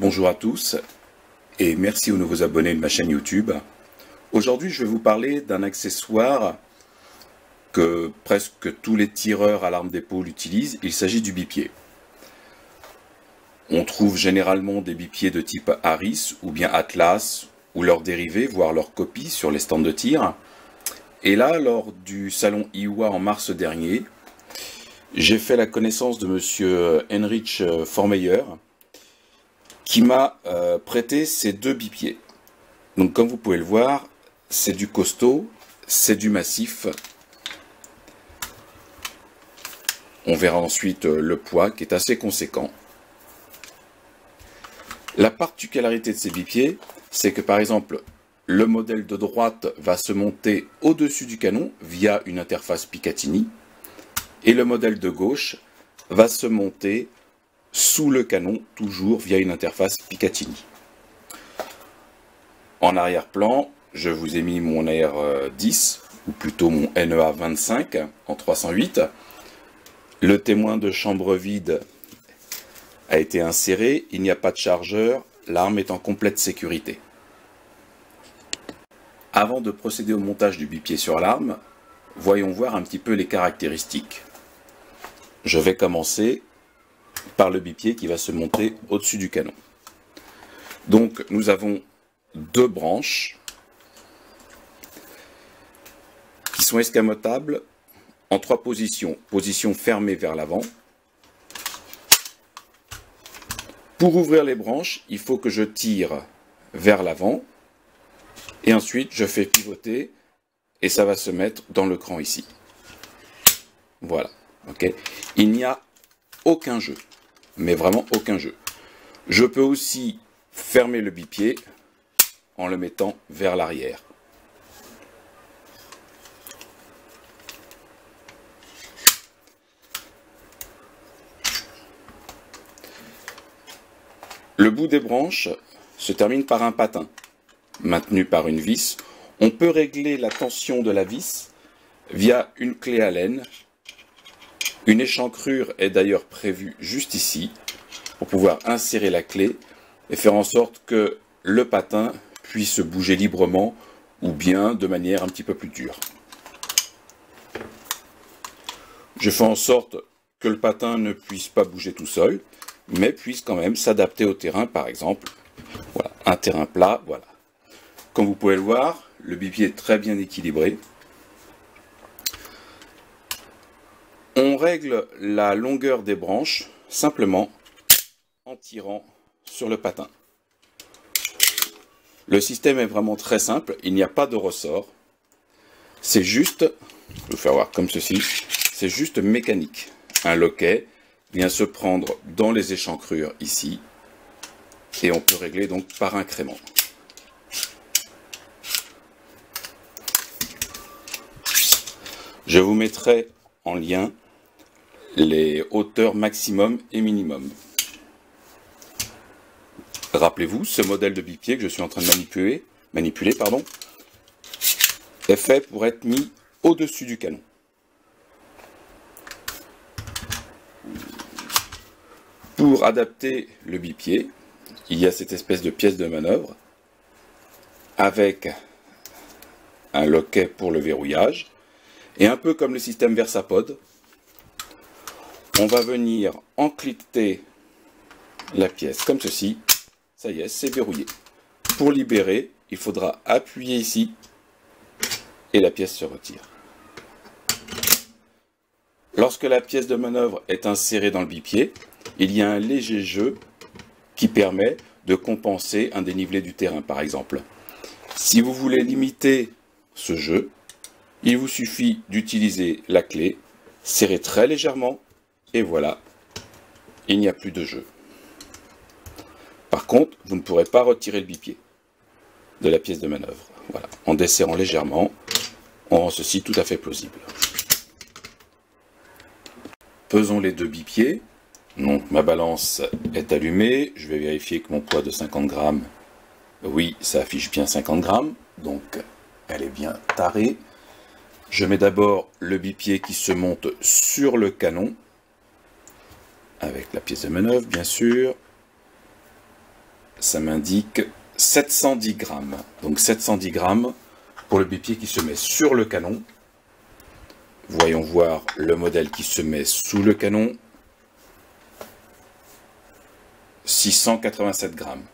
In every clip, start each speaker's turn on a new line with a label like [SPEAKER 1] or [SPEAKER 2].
[SPEAKER 1] Bonjour à tous et merci aux nouveaux abonnés de ma chaîne YouTube. Aujourd'hui, je vais vous parler d'un accessoire que presque tous les tireurs à l'arme d'épaule utilisent. Il s'agit du bipied. On trouve généralement des bipieds de type Harris ou bien Atlas ou leurs dérivés, voire leurs copies sur les stands de tir. Et là, lors du salon IWA en mars dernier, j'ai fait la connaissance de monsieur Heinrich Formeyer, qui m'a euh, prêté ces deux bipieds. Donc comme vous pouvez le voir, c'est du costaud, c'est du massif. On verra ensuite euh, le poids qui est assez conséquent. La particularité de ces bipieds, c'est que par exemple, le modèle de droite va se monter au-dessus du canon via une interface Picatinny et le modèle de gauche va se monter sous le canon, toujours via une interface Picatinny. En arrière-plan, je vous ai mis mon AR10, ou plutôt mon NEA 25 en 308. Le témoin de chambre vide a été inséré, il n'y a pas de chargeur, l'arme est en complète sécurité. Avant de procéder au montage du bipied sur l'arme, voyons voir un petit peu les caractéristiques. Je vais commencer par le bipied qui va se monter au-dessus du canon. Donc nous avons deux branches qui sont escamotables en trois positions. Position fermée vers l'avant. Pour ouvrir les branches, il faut que je tire vers l'avant et ensuite je fais pivoter et ça va se mettre dans le cran ici. Voilà. Il n'y a aucun jeu mais vraiment aucun jeu. Je peux aussi fermer le bipied en le mettant vers l'arrière. Le bout des branches se termine par un patin, maintenu par une vis. On peut régler la tension de la vis via une clé Allen une échancrure est d'ailleurs prévue juste ici pour pouvoir insérer la clé et faire en sorte que le patin puisse bouger librement ou bien de manière un petit peu plus dure. Je fais en sorte que le patin ne puisse pas bouger tout seul, mais puisse quand même s'adapter au terrain, par exemple. Voilà, un terrain plat, voilà. Comme vous pouvez le voir, le bipied est très bien équilibré. On règle la longueur des branches simplement en tirant sur le patin. Le système est vraiment très simple, il n'y a pas de ressort. C'est juste, je vais vous faire voir comme ceci, c'est juste mécanique. Un loquet vient se prendre dans les échancrures ici et on peut régler donc par incrément. Je vous mettrai en lien les hauteurs maximum et minimum. Rappelez-vous, ce modèle de bipied que je suis en train de manipuler, manipuler pardon, est fait pour être mis au-dessus du canon. Pour adapter le bipied, il y a cette espèce de pièce de manœuvre avec un loquet pour le verrouillage et un peu comme le système Versapod, on va venir encliquer la pièce comme ceci. Ça y est, c'est verrouillé. Pour libérer, il faudra appuyer ici et la pièce se retire. Lorsque la pièce de manœuvre est insérée dans le bipied, il y a un léger jeu qui permet de compenser un dénivelé du terrain, par exemple. Si vous voulez limiter ce jeu, il vous suffit d'utiliser la clé, serrer très légèrement et voilà, il n'y a plus de jeu. Par contre, vous ne pourrez pas retirer le bipied de la pièce de manœuvre. Voilà, en desserrant légèrement, on rend ceci tout à fait plausible. Pesons les deux bipieds. Donc ma balance est allumée. Je vais vérifier que mon poids de 50 grammes, oui, ça affiche bien 50 grammes. Donc elle est bien tarée. Je mets d'abord le bipied qui se monte sur le canon avec la pièce de manœuvre, bien sûr. ça m'indique 710 grammes. Donc 710 grammes pour le bipied qui se met sur le canon. Voyons voir le modèle qui se met sous le canon. 687 grammes.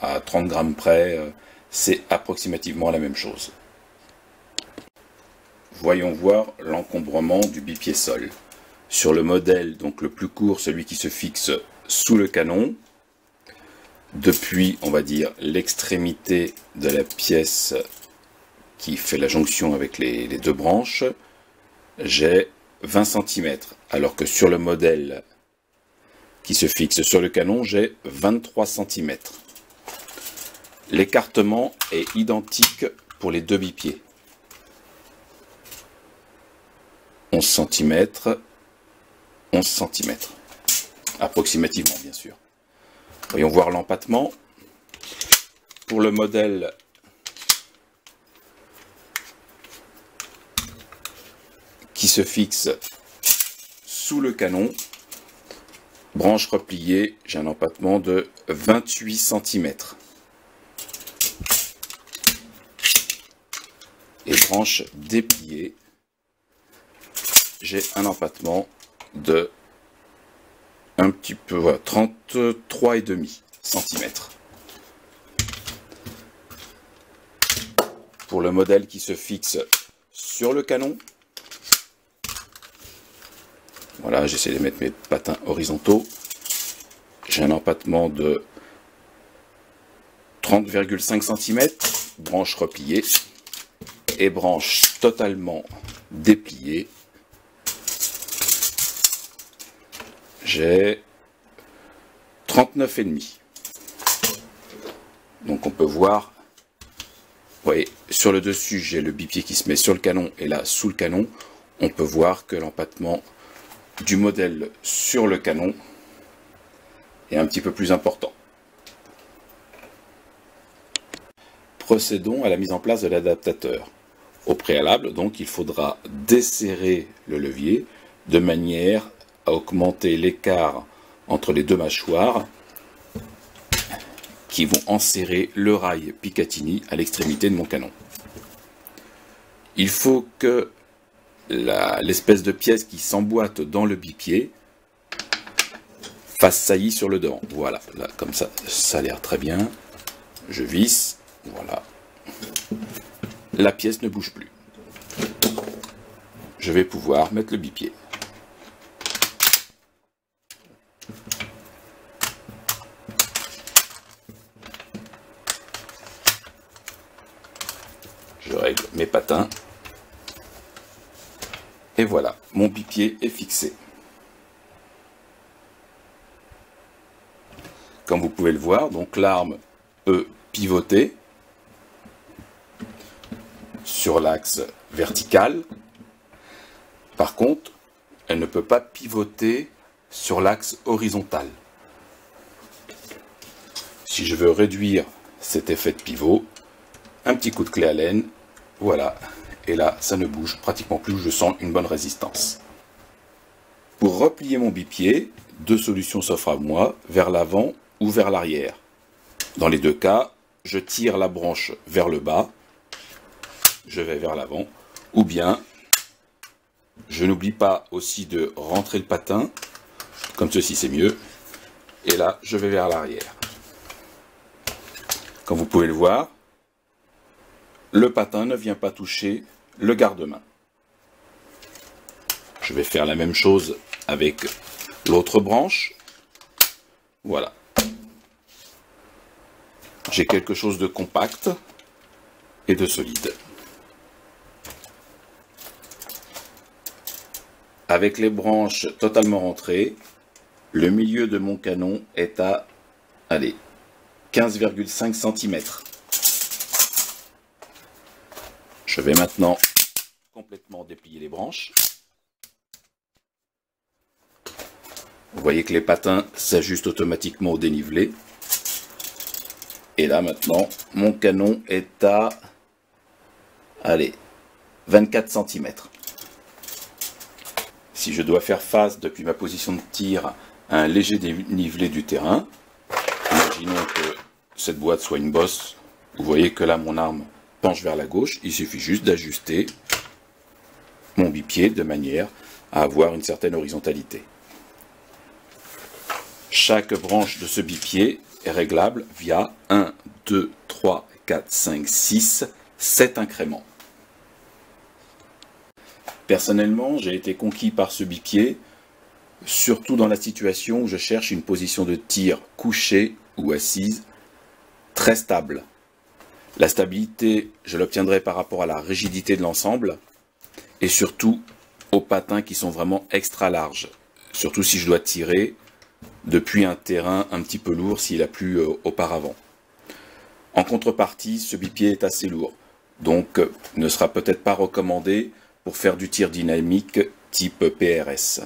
[SPEAKER 1] À 30 grammes près, euh, c'est approximativement la même chose. Voyons voir l'encombrement du bipied sol. Sur le modèle, donc le plus court, celui qui se fixe sous le canon, depuis, on va dire, l'extrémité de la pièce qui fait la jonction avec les, deux branches, j'ai 20 cm, alors que sur le modèle qui se fixe sur le canon, j'ai 23 cm. L'écartement est identique pour les deux bipieds. 11 cm, 11 cm. Approximativement, bien sûr. Voyons voir l'empattement. Pour le modèle qui se fixe sous le canon, branche repliée, j'ai un empattement de 28 cm. Et branche dépliée, j'ai un empattement de un petit peu, voilà, 33,5 cm. Pour le modèle qui se fixe sur le canon, voilà, j'essaie de mettre mes patins horizontaux. J'ai un empattement de 30,5 cm, branche repliée et branche totalement dépliée j'ai 39,5. Donc on peut voir, vous voyez, sur le dessus, j'ai le bipied qui se met sur le canon et là, sous le canon, on peut voir que l'empattement du modèle sur le canon est un petit peu plus important. Procédons à la mise en place de l'adaptateur. Au préalable, donc, il faudra desserrer le levier de manière à augmenter l'écart entre les deux mâchoires qui vont enserrer le rail Picatinny à l'extrémité de mon canon. Il faut que l'espèce de pièce qui s'emboîte dans le bipied fasse saillie sur le devant. Voilà, là, comme ça, ça a l'air très bien. Je visse, voilà. La pièce ne bouge plus. Je vais pouvoir mettre le bipied. Je règle mes patins. Et voilà, est fixé. Comme vous pouvez le voir, donc l'arme peut pivoter sur l'axe vertical. Par contre, elle ne peut pas pivoter sur l'axe horizontal. Si je veux réduire cet effet de pivot, un petit coup de clé à laine, voilà, et là ça ne bouge pratiquement plus, je sens une bonne résistance. Pour replier mon bipied, deux solutions s'offrent à moi, vers l'avant ou vers l'arrière. Dans les deux cas, je tire la branche vers le bas, je vais vers l'avant, ou bien je n'oublie pas aussi de rentrer le patin, comme ceci c'est mieux, et là je vais vers l'arrière. Comme vous pouvez le voir, le patin ne vient pas toucher le garde-main. Je vais faire la même chose avec l'autre branche. Voilà. J'ai quelque chose de compact et de solide. Avec les branches totalement rentrées, le milieu de mon canon est à, allez, 15,5 cm. Je vais maintenant complètement déplier les branches. Vous voyez que les patins s'ajustent automatiquement au dénivelé. Et là maintenant, mon canon est à, allez, 24 cm. Si je dois faire face depuis ma position de tir à un léger dénivelé du terrain, imaginons que cette boîte soit une bosse. Vous voyez que là, mon arme penche vers la gauche. Il suffit juste d'ajuster mon bipied de manière à avoir une certaine horizontalité. Chaque branche de ce bipied est réglable via 1, 2, 3, 4, 5, 6, 7 incréments. Personnellement, j'ai été conquis par ce bipied, surtout dans la situation où je cherche une position de tir couchée ou assise très stable. La stabilité, je l'obtiendrai par rapport à la rigidité de l'ensemble et surtout aux patins qui sont vraiment extra larges. Surtout si je dois tirer depuis un terrain un petit peu lourd s'il a plu euh, auparavant. En contrepartie, ce bipied est assez lourd, donc euh, ne sera peut-être pas recommandé pour faire du tir dynamique type PRS.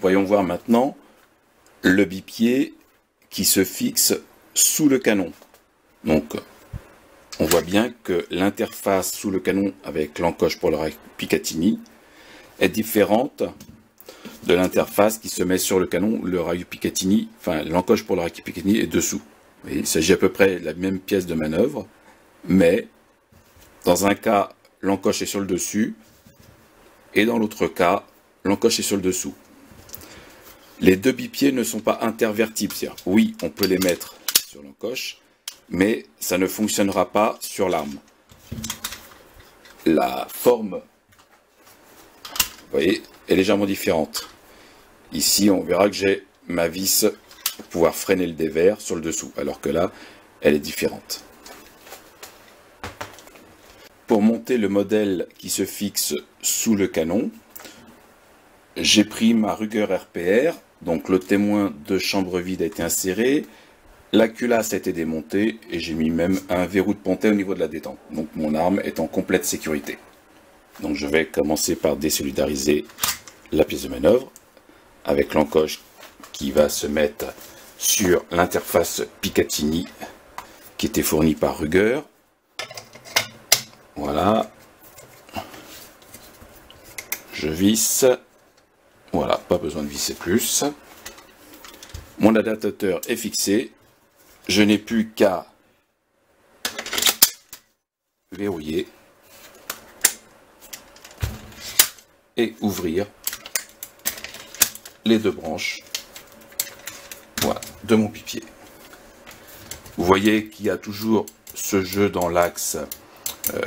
[SPEAKER 1] Voyons voir maintenant le bipied qui se fixe sous le canon. Donc, on voit bien que l'interface sous le canon avec l'encoche pour le Picatinny est différente de l'interface qui se met sur le canon, le rail Picatinny, enfin l'encoche pour le rail Picatinny est dessous. il s'agit à peu près de la même pièce de manœuvre, mais dans un cas, l'encoche est sur le dessus, et dans l'autre cas, l'encoche est sur le dessous. Les deux bipieds ne sont pas intervertibles, oui, on peut les mettre sur l'encoche, mais ça ne fonctionnera pas sur l'arme. La forme, vous voyez, est légèrement différente. Ici, on verra que j'ai ma vis pour pouvoir freiner le dévers sur le dessous, alors que là, elle est différente. Pour monter le modèle qui se fixe sous le canon, j'ai pris ma Ruger RPR, donc le témoin de chambre vide a été inséré, la culasse a été démontée et j'ai mis même un verrou de pontet au niveau de la détente. Donc mon arme est en complète sécurité. Donc je vais commencer par désolidariser la pièce de manœuvre avec l'encoche qui va se mettre sur l'interface Picatinny qui était fournie par Ruger. Voilà. Je visse. Voilà, pas besoin de visser plus. Mon adaptateur est fixé je n'ai plus qu'à verrouiller et ouvrir les deux branches de mon pipier. Vous voyez qu'il y a toujours ce jeu dans l'axe euh,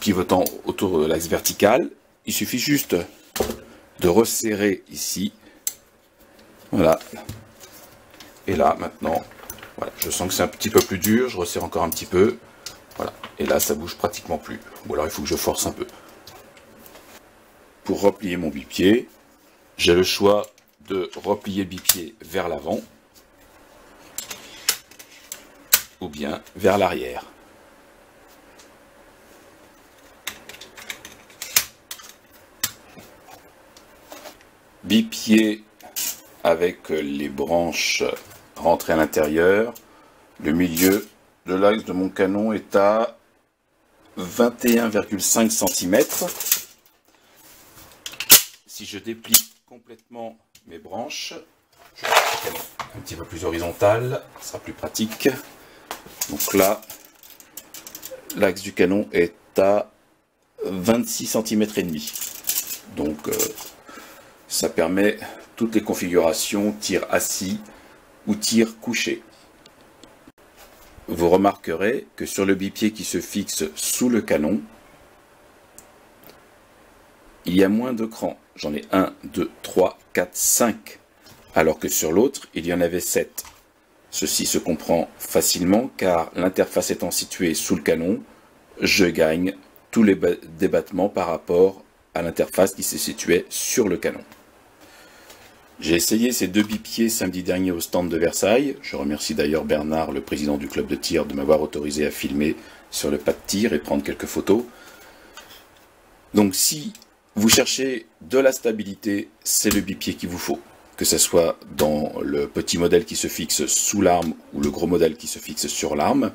[SPEAKER 1] pivotant autour de l'axe vertical. Il suffit juste de resserrer ici. Voilà. Et là, maintenant, je sens que c'est un petit peu plus dur, je resserre encore un petit peu. Voilà, et là ça bouge pratiquement plus. Ou alors il faut que je force un peu. Pour replier mon bipied, j'ai le choix de replier le bipied vers l'avant ou bien vers l'arrière. Bipied avec les branches rentrer à l'intérieur. Le milieu de l'axe de mon canon est à 21,5 cm. Si je déplie complètement mes branches, un petit peu plus horizontal, ce sera plus pratique. Donc là, l'axe du canon est à 26 cm et demi. Donc euh, ça permet toutes les configurations, tir assis, ou tir couché. Vous remarquerez que sur le bipied qui se fixe sous le canon, il y a moins de crans. J'en ai 1, 2, 3, 4, 5. Alors que sur l'autre, il y en avait 7. Ceci se comprend facilement car l'interface étant située sous le canon, je gagne tous les débattements par rapport à l'interface qui se situait sur le canon. J'ai essayé ces deux bipieds samedi dernier au stand de Versailles. Je remercie d'ailleurs Bernard, le président du club de tir, de m'avoir autorisé à filmer sur le pas de tir et prendre quelques photos. Donc si vous cherchez de la stabilité, c'est le bipied qu'il vous faut. Que ce soit dans le petit modèle qui se fixe sous l'arme ou le gros modèle qui se fixe sur l'arme.